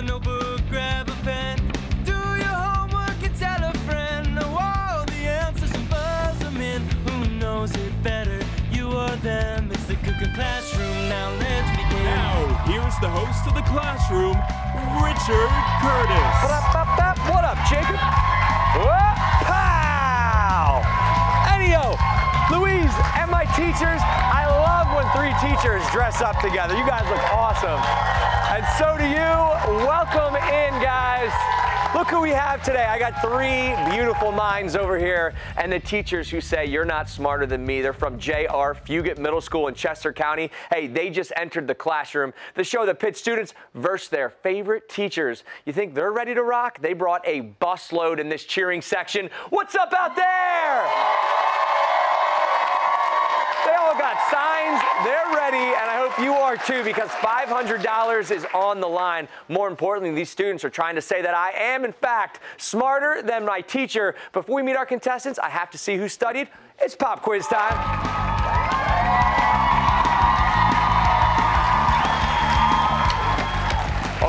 a notebook, grab a pen. Do your homework and tell a friend. Know all the answers and buzz them in. Who knows it better, you or them? It's the Cooker Classroom. Now let's begin. Now, here's the host of the classroom, Richard Curtis. What up, up, up? What up, Jacob? What? Pow! Ennio, Louise, and my teachers. I love when three teachers dress up together. You guys look awesome. And so do you. Welcome in, guys. Look who we have today. I got three beautiful minds over here, and the teachers who say you're not smarter than me. They're from J.R. Fugett Middle School in Chester County. Hey, they just entered the classroom, the show that pits students versus their favorite teachers. You think they're ready to rock? They brought a busload in this cheering section. What's up out there? Got signs. They're ready, and I hope you are too, because $500 is on the line. More importantly, these students are trying to say that I am, in fact, smarter than my teacher. Before we meet our contestants, I have to see who studied. It's pop quiz time.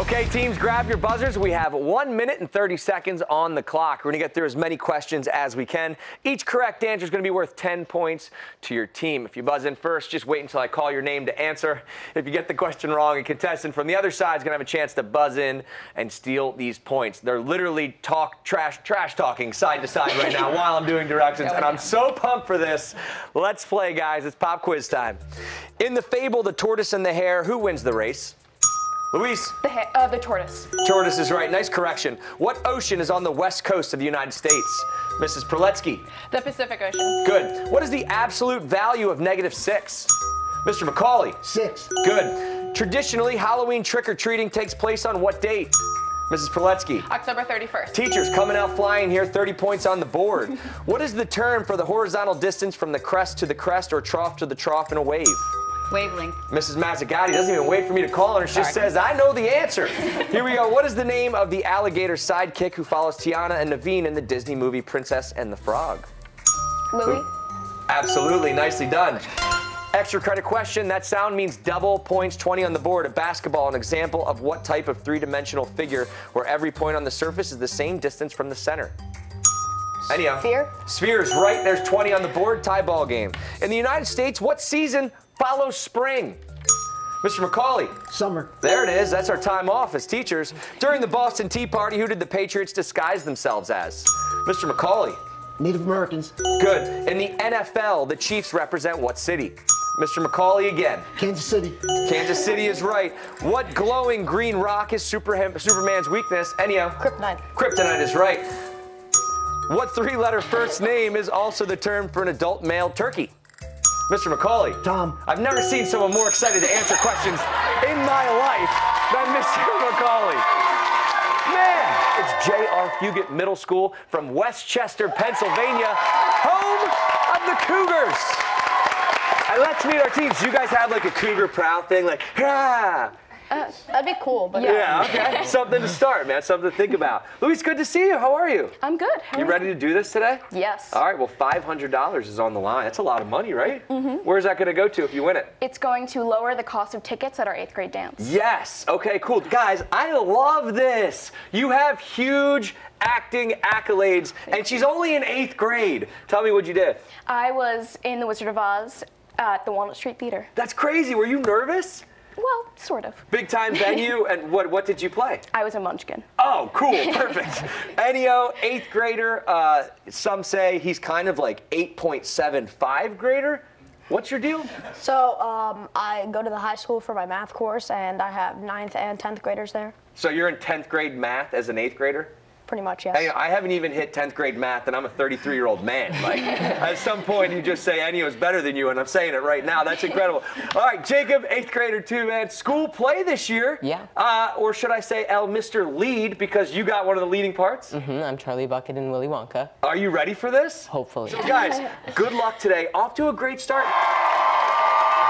Okay, teams, grab your buzzers. We have one minute and 30 seconds on the clock. We're going to get through as many questions as we can. Each correct answer is going to be worth 10 points to your team. If you buzz in first, just wait until I call your name to answer. If you get the question wrong, a contestant from the other side is going to have a chance to buzz in and steal these points. They're literally talk trash trash talking side to side right now while I'm doing directions, and I'm so pumped for this. Let's play, guys. It's pop quiz time. In the fable, The Tortoise and the Hare, who wins the race? Luis. The, uh, the tortoise. Tortoise is right. Nice correction. What ocean is on the west coast of the United States? Mrs. Proletsky. The Pacific Ocean. Good. What is the absolute value of negative six? Mr. McCauley. Six. Good. Traditionally, Halloween trick or treating takes place on what date? Mrs. Proletsky. October 31st. Teachers coming out flying here, 30 points on the board. what is the term for the horizontal distance from the crest to the crest or trough to the trough in a wave? Wavelength. Mrs. Mazzagatti doesn't even wait for me to call her. She just says, I know the answer. Here we go. What is the name of the alligator sidekick who follows Tiana and Naveen in the Disney movie Princess and the Frog? Louis. Absolutely. Nicely done. Extra credit question. That sound means double points, 20 on the board. A basketball, an example of what type of three dimensional figure where every point on the surface is the same distance from the center? Anyhow. Sphere. Sphere is right. There's 20 on the board. Tie ball game. In the United States, what season follows spring? Mr. McCauley. Summer. There it is. That's our time off as teachers. During the Boston Tea Party, who did the Patriots disguise themselves as? Mr. McCauley. Native Americans. Good. In the NFL, the Chiefs represent what city? Mr. McCauley again. Kansas City. Kansas City is right. What glowing green rock is Superham- Superman's weakness? Ennio. Kryptonite. Kryptonite is right. What three letter first name is also the term for an adult male turkey? Mr. McCauley. Tom. I've never seen someone more excited to answer questions in my life than Mr. McCauley. Man, it's J.R. Fugett Middle School from West Chester, Pennsylvania, home of the Cougars. And let's meet our teams. You guys have like a Cougar proud thing, like, yeah. Uh, that'd be cool, but Yeah, yeah okay. Something to start, man. Something to think about. Luis, good to see you. How are you? I'm good. How You ready to do this today? Yes. All right, well, $500 is on the line. That's a lot of money, right? Mm-hmm. Where's that going to go to if you win it? It's going to lower the cost of tickets at our eighth grade dance. Yes. Okay, cool. Guys, I love this. You have huge acting accolades, and she's only in eighth grade. Tell me what you did. I was in The Wizard of Oz at the Walnut Street Theater. That's crazy. Were you nervous? Well, sort of. Big time venue, and what, what did you play? I was a munchkin. Oh, cool, perfect. Ennio, eighth grader. Uh, some say he's kind of like 8.75 grader. What's your deal? So um, I go to the high school for my math course, and I have ninth and tenth graders there. So you're in 10th grade math as an eighth grader? Pretty much, yes. Hey, I haven't even hit 10th grade math, and I'm a 33 year old man. Like, at some point, you just say Ennio's better than you, and I'm saying it right now. That's incredible. All right, Jacob, eighth grader too, man. School play this year. Yeah. Uh, or should I say, El Mr. Lead, because you got one of the leading parts. hmm I'm Charlie Bucket and Willy Wonka. Are you ready for this? Hopefully. So, guys, good luck today. Off to a great start.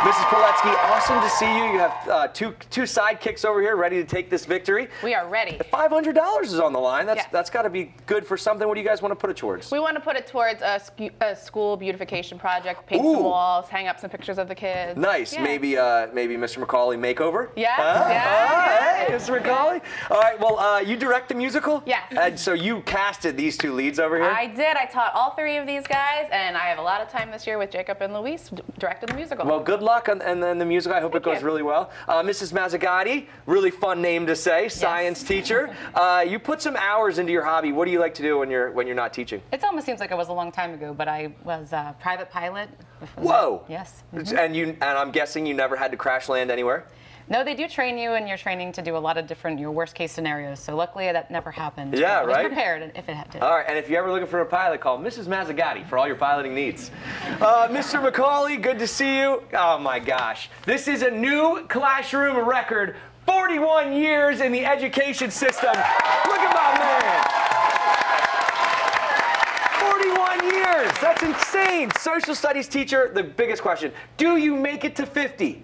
Mrs. Poletsky, awesome to see you. You have uh, two two sidekicks over here ready to take this victory. We are ready. Five hundred dollars is on the line. That's Yes. that's got to be good for something. What do you guys want to put it towards? We want to put it towards a, a school beautification project, paint Ooh. some walls, hang up some pictures of the kids. Nice. Yeah. Maybe uh, maybe Mr. McCauley makeover. Yes, Ah, yeah, ah. Hey, Mr. McCauley. All right. Well, uh, you direct the musical. Yes. And so you casted these two leads over here. I did. I taught all three of these guys, and I have a lot of time this year with Jacob and Luis directing the musical. Well, good luck on, and then the music. I hope it goes you. really well. Uh, Mrs. Mazzagatti, really fun name to say, science teacher. Uh, you put some hours into your hobby. What do you like to do when you're when you're not teaching? It almost seems like it was a long time ago, but I was a private pilot. Whoa. Yes. And you and I'm guessing you never had to crash land anywhere. No, they do train you, and you're training to do a lot of different your worst case scenarios. So luckily that never happened. Yeah, I was right? Prepared if it had to. All right, and if you're ever looking for a pilot, call Mrs. Mazzagatti for all your piloting needs. Uh, Mr. McCauley, good to see you. Oh my gosh, this is a new classroom record. 41 years in the education system. Look at my man. 41 years. That's insane. Social studies teacher, the biggest question. Do you make it to 50?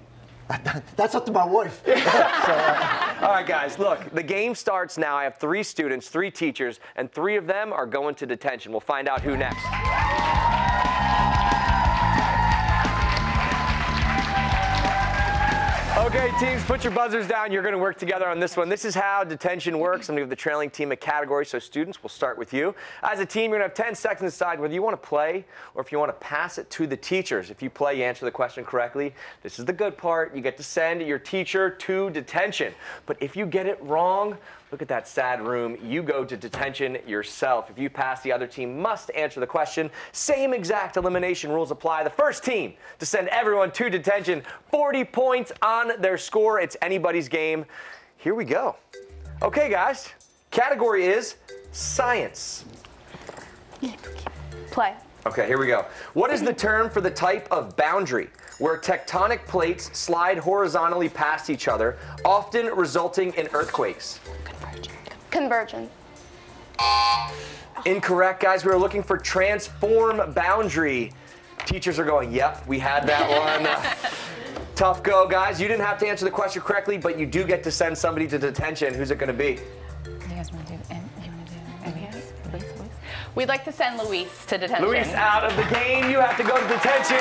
That's up to my wife. Uh, all right, guys, look, the game starts now. I have three students, three teachers, and three of them are going to detention. We'll find out who next. Okay, teams, put your buzzers down. You're going to work together on this one. This is how detention works. I'm going to give the trailing team a category. So, students, we'll start with you. As a team, you're going to have 10 seconds to decide whether you want to play or if you want to pass it to the teachers. If you play, you answer the question correctly. This is the good part. You get to send your teacher to detention. But if you get it wrong, Look at that sad room. You go to detention yourself. If you pass, the other team must answer the question. Same exact elimination rules apply. The first team to send everyone to detention, 40 points on their score. It's anybody's game. Here we go. Okay, guys. Category is science. Play. Okay, here we go. What is the term for the type of boundary where tectonic plates slide horizontally past each other, often resulting in earthquakes? Convergent. Incorrect, guys. We were looking for transform boundary. Teachers are going, yep, we had that one. Tough go, guys. You didn't have to answer the question correctly, but you do get to send somebody to detention. Who's it going to be? We'd like to send Luis to detention. Luis out of the game. You have to go to detention.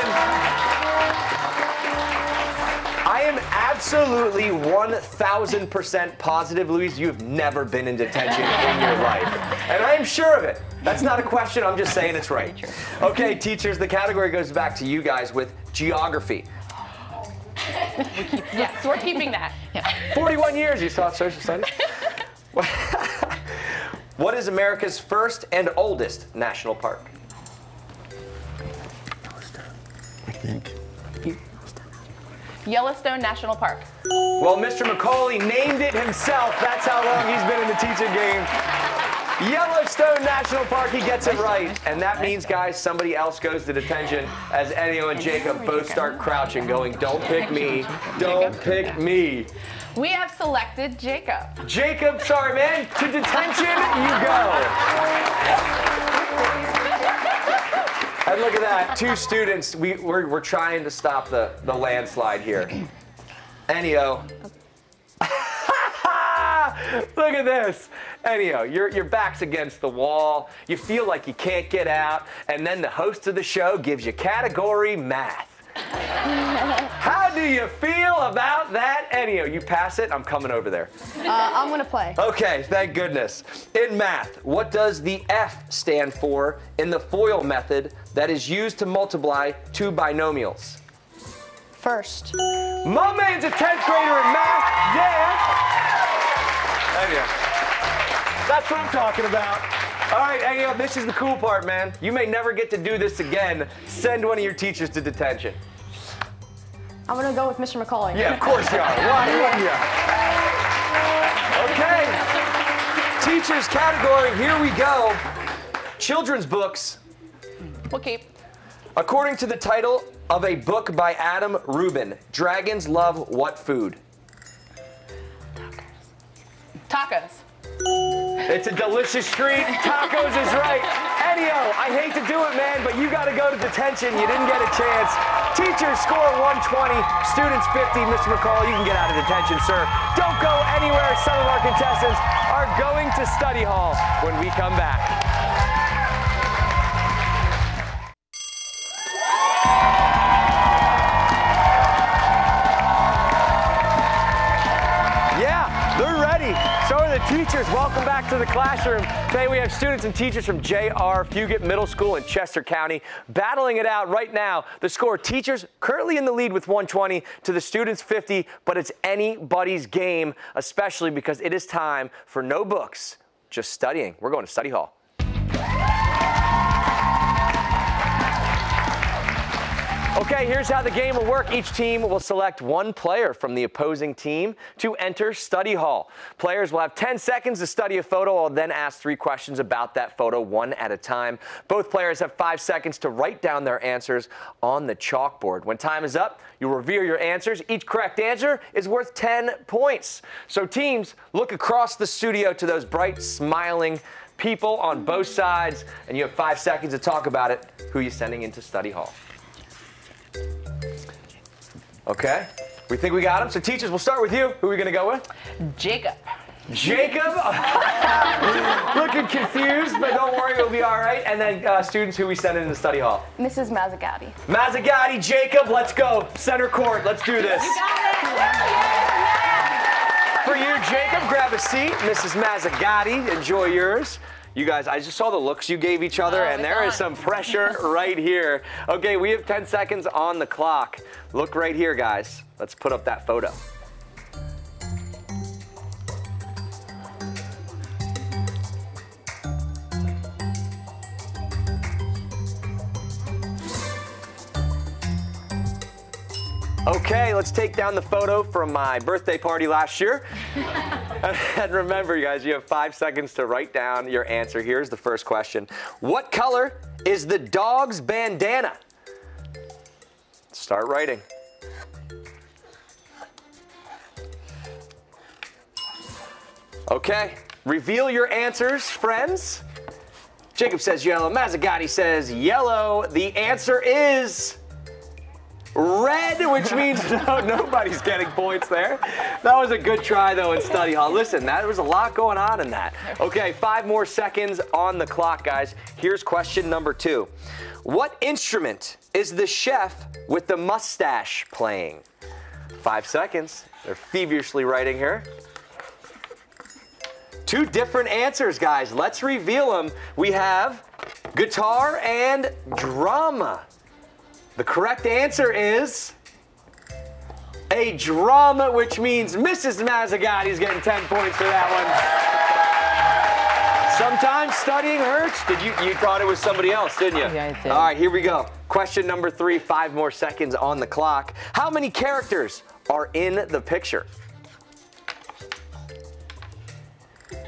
I am absolutely 1,000% positive, Luis, you have never been in detention in your life. And I am sure of it. That's not a question, I'm just saying it's right. Okay, teachers, the category goes back to you guys with geography. Yes, we're keeping that. Yeah. 41 years you taught social studies. what is America's first and oldest national park? Yellowstone, I think. Yellowstone National Park. Well, Mr. McCauley named it himself. That's how long he's been in the teaching game. Yellowstone National Park, he gets it right. And that means, guys, somebody else goes to detention as Ennio and Jacob both start crouching, going, Don't pick me. Don't pick me. We have selected Jacob. Jacob, sorry, man, to detention you go. And look at that, two students. We, we're, we're trying to stop the, the landslide here. Ennio. look at this. Ennio, your, your back's against the wall. You feel like you can't get out. And then the host of the show gives you category math. How do you feel about that, Ennio? You pass it, I'm coming over there. Uh, I'm gonna play. Okay, thank goodness. In math, what does the F stand for in the FOIL method that is used to multiply two binomials? First. My man's a 10th grader in math, yeah! Ennio. That's what I'm talking about. All right, Ennio, this is the cool part, man. You may never get to do this again. Send one of your teachers to detention. I'm gonna go with Mr. McCauley. Yeah, of course you are. Why wouldn't you? Okay. Teachers category, here we go. Children's books. We'll keep. According to the title of a book by Adam Rubin, dragons love what food? Tacos. Tacos. It's a delicious treat. Tacos is right. Ennio, I hate to do it, man, but you got to go to detention. You didn't get a chance. Teachers score 120, students 50. Mr. McCall, you can get out of detention, sir. Don't go anywhere. Some of our contestants are going to study hall when we come back. Teachers. Welcome back to the classroom. Today we have students and teachers from J.R. Fugett Middle School in Chester County battling it out right now. The score teachers currently in the lead with 120 to the students 50, but it's anybody's game, especially because it is time for no books, just studying. We're going to study hall. Okay, here's how the game will work. Each team will select one player from the opposing team to enter study hall. Players will have 10 seconds to study a photo. I'll then ask three questions about that photo one at a time. Both players have five seconds to write down their answers on the chalkboard. When time is up, you reveal your answers. Each correct answer is worth 10 points. So teams, look across the studio to those bright, smiling people on both sides, and you have five seconds to talk about it. Who are you sending into study hall? Okay. We think we got him. So teachers, we'll start with you. Who are we going to go with? Jacob. Jacob. Looking confused, but don't worry, it'll be all right. And then uh, students who we send into the study hall. Mrs. Mazzagatti. Mazzagatti, Jacob, let's go. Center court, let's do this. We got it For you, Jacob, grab a seat. Mrs. Mazzagatti, enjoy yours. You guys, I just saw the looks you gave each other, Oh, and there is on. some pressure right here. Okay, we have 10 seconds on the clock. Look right here, guys. Let's put up that photo. Okay, let's take down the photo from my birthday party last year. and remember, you guys, you have five seconds to write down your answer. Here's the first question What color is the dog's bandana? Start writing. Okay, reveal your answers, friends. Jacob says yellow. Mazzagatti says yellow. The answer is red, which means no, nobody's getting points there. That was a good try, though, in study hall. Listen, that was a lot going on in that. Okay, five more seconds on the clock, guys. Here's question number two What instrument is the chef with the mustache playing? Five seconds. They're feverishly writing here. Two different answers, guys. Let's reveal them. We have guitar and drama. The correct answer is a drum, which means Mrs. Mazzagatti is getting 10 points for that one. Sometimes studying hurts. Did you you thought it was somebody else, didn't you? Yeah, I did. All right, here we go. Question number three, five more seconds on the clock. How many characters are in the picture?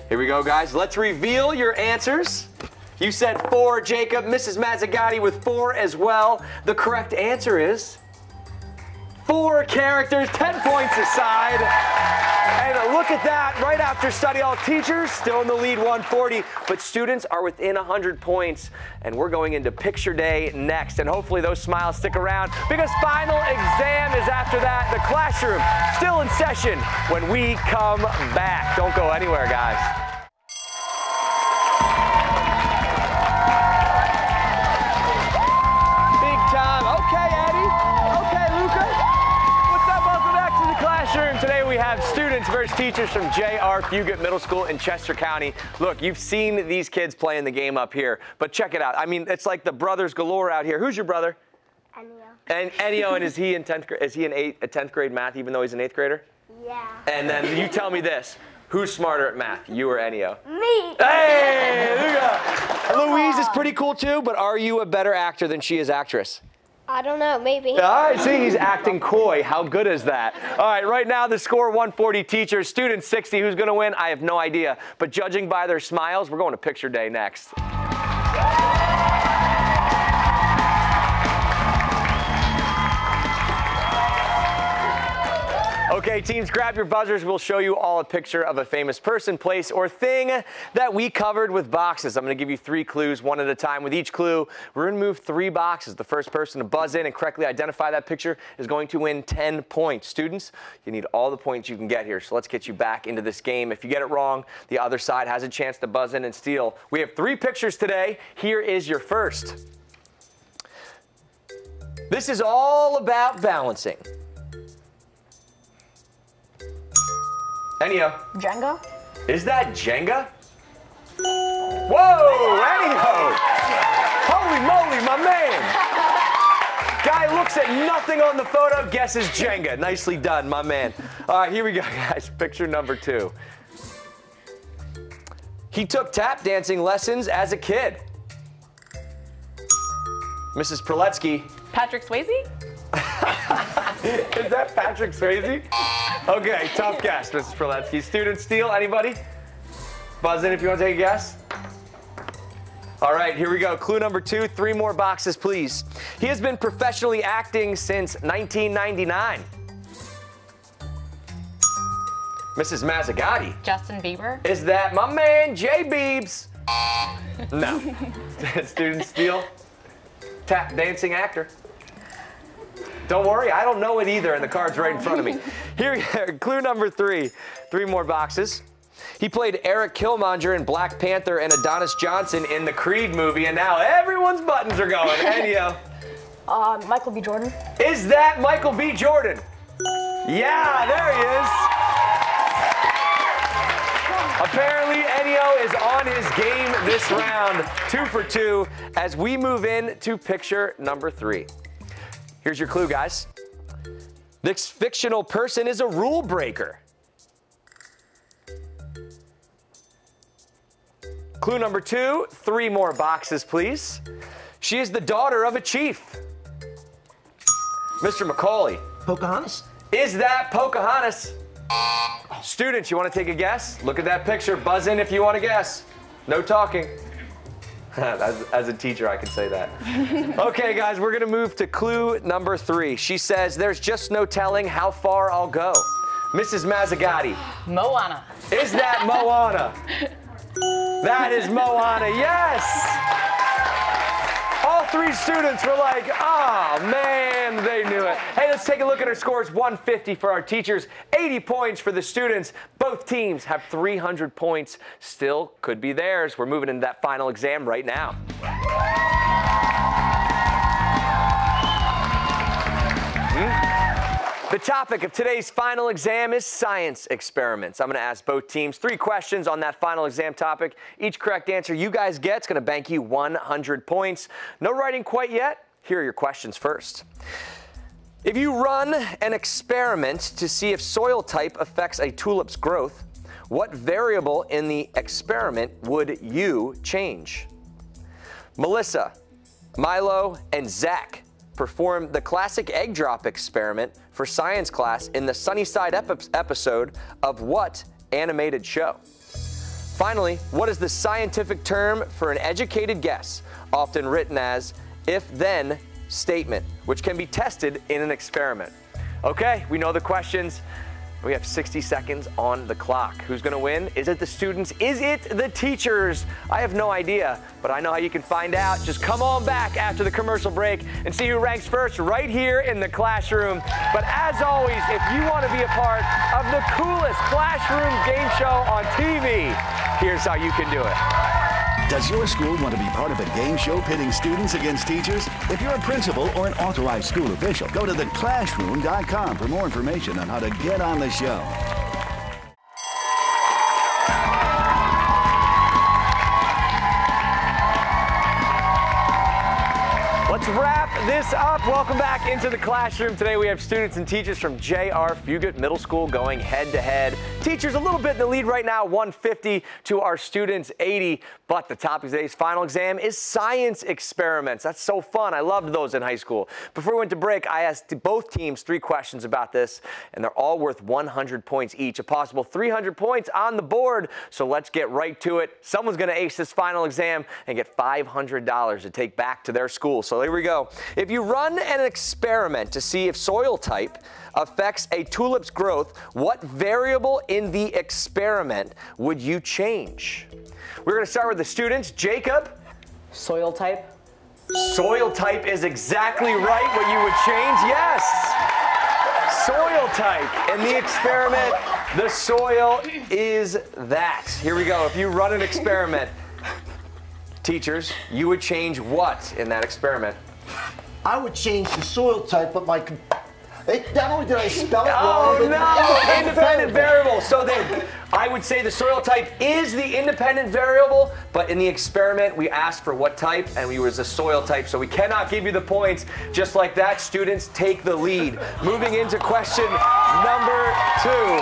Here we go, guys. Let's reveal your answers. You said four, Jacob. Mrs. Mazzagatti with four as well. The correct answer is four characters, 10 points aside. And look at that, right after study hall, teachers still in the lead 140, but students are within 100 points. And we're going into picture day next. And hopefully those smiles stick around because final exam is after that. The classroom still in session when we come back. Don't go anywhere, guys. Students versus teachers from J.R. Fugett Middle School in Chester County. Look, you've seen these kids playing the game up here, but check it out. I mean, it's like the brothers galore out here. Who's your brother? Ennio. And Ennio, and is he in 10th grade? Is he in eight, a 10th grade math even though he's an eighth grader? Yeah. And then you tell me this. Who's smarter at math, you or Ennio? Me. Hey, Luca. Louise is pretty cool too, but are you a better actor than she is actress? I don't know, maybe. All right, see, he's acting coy. How good is that? All right, right now the score 140 teachers, students 60. Who's going to win? I have no idea. But judging by their smiles, we're going to picture day next. Okay, teams, grab your buzzers. We'll show you all a picture of a famous person, place, or thing that we covered with boxes. I'm going to give you three clues, one at a time. With each clue, we're going to move three boxes. The first person to buzz in and correctly identify that picture is going to win 10 points. Students, you need all the points you can get here. So let's get you back into this game. If you get it wrong, the other side has a chance to buzz in and steal. We have three pictures today. Here is your first. This is all about balancing. Ennio, Jenga? is that Jenga? Whoa, Ennio! Holy moly, my man! Guy looks at nothing on the photo, guesses Jenga. Nicely done, my man. All right, here we go, guys. Picture number two. He took tap dancing lessons as a kid. Mrs. Proletsky, Patrick Swayze? is that Patrick Swayze? Okay, tough guess, Mrs. Proletsky. Student steal, anybody? Buzz in if you want to take a guess. All right, here we go. Clue number two, three more boxes, please. He has been professionally acting since 1999. Mrs. Mazzagatti, Justin Bieber? is that my man Jay Beebs? No. Student steal, tap dancing actor. Don't worry, I don't know it either, and the card's right in front of me. Here, clue number three. Three more boxes. He played Eric Killmonger in Black Panther and Adonis Johnson in the Creed movie, and now everyone's buttons are going. Ennio, Uh, Michael B. Jordan? is that Michael B. Jordan? Yeah, there he is. Apparently, Ennio is on his game this round, two for two, as we move in to picture number three. Here's your clue, guys. This fictional person is a rule breaker. Clue number two, three more boxes, please. She is the daughter of a chief. Mr. McCauley, Pocahontas? is that Pocahontas? Students, you want to take a guess? Look at that picture. Buzz in if you want to guess. No talking. as, as a teacher, I can say that. okay, guys, we're going to move to clue number three. She says, There's just no telling how far I'll go. Mrs. Mazzagatti, Moana. is that Moana? that is Moana, yes! Three students were like, oh man, they knew it. Hey, let's take a look at our scores 150 for our teachers, 80 points for the students. Both teams have 300 points. Still could be theirs. We're moving into that final exam right now. Hmm? The topic of today's final exam is science experiments. I'm going to ask both teams three questions on that final exam topic. Each correct answer you guys get is going to bank you 100 points. No writing quite yet. Here are your questions first. If you run an experiment to see if soil type affects a tulip's growth, what variable in the experiment would you change? Melissa, Milo, and Zach performed the classic egg drop experiment for science class in the Sunnyside epi- episode of what animated show? Finally, what is the scientific term for an educated guess, often written as if then statement, which can be tested in an experiment? Okay, we know the questions. We have 60 seconds on the clock. Who's going to win? Is it the students? Is it the teachers? I have no idea, but I know how you can find out. Just come on back after the commercial break and see who ranks first right here in the classroom. But as always, if you want to be a part of the coolest classroom game show on TV, here's how you can do it. Does your school want to be part of a game show pitting students against teachers? If you're a principal or an authorized school official, go to theclassroom.com for more information on how to get on the show. Let's wrap this up. Welcome back into the classroom. Today we have students and teachers from J.R. Fugett Middle School going head to head. Teachers a little bit in the lead right now, 150 to our students 80. But the topic of today's final exam is science experiments. That's so fun. I loved those in high school. Before we went to break, I asked both teams three questions about this, and they're all worth 100 points each. A possible 300 points on the board. So let's get right to it. Someone's going to ace this final exam and get $500 to take back to their school. So here we we go. If you run an experiment to see if soil type affects a tulip's growth, what variable in the experiment would you change? We're going to start with the students. Jacob, Soil type. soil type is exactly right. What you would change? Yes. Soil type. In the experiment, the soil is that. Here we go. If you run an experiment, teachers, you would change what in that experiment? I would change the soil type, but my. Not only did I spell it Oh wrong, no! Independent variable. So then, I would say the soil type is the independent variable, but in the experiment we asked for what type, and we was a soil type. So we cannot give you the points. Just like that, students take the lead. Moving into question number two.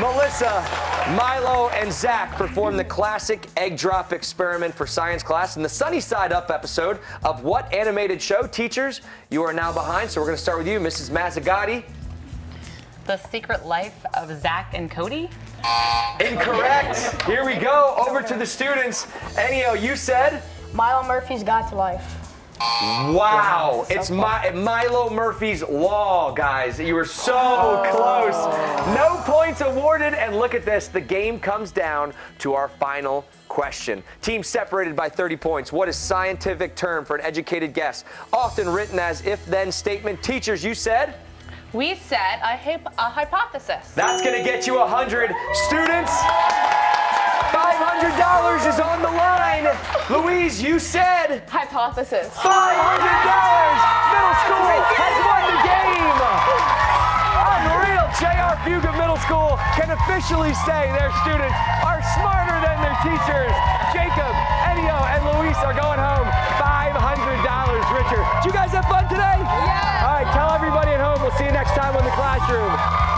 Melissa, Milo, and Zach performed the classic egg drop experiment for science class in the Sunny Side Up episode of what animated show? Teachers, you are now behind, so we're going to start with you, Mrs. Mazzagatti. The Secret Life of Zach and Cody. Incorrect. Here we go. Over to the students. Ennio, you said? Milo Murphy's Got to Life. Wow. It's Mi- Milo Murphy's Law, guys. You were so oh. close. No points awarded. And look at this. The game comes down to our final question. Team separated by 30 points. What is scientific term for an educated guess? Often written as if then statement. Teachers, you said? We said a, a hypothesis. That's going to get you 100. Students, $500 Five hundred dollars is on the line. Louise, you said. Hypothesis. $500. Middle school has won the game. Unreal. Jr. Fugett Middle School can officially say their students are smarter than their teachers. Jacob, Ennio, and Luis are going home $500 richer. Did you guys have fun today? Yeah. All right, tell everybody at home. We'll see you next time in the classroom.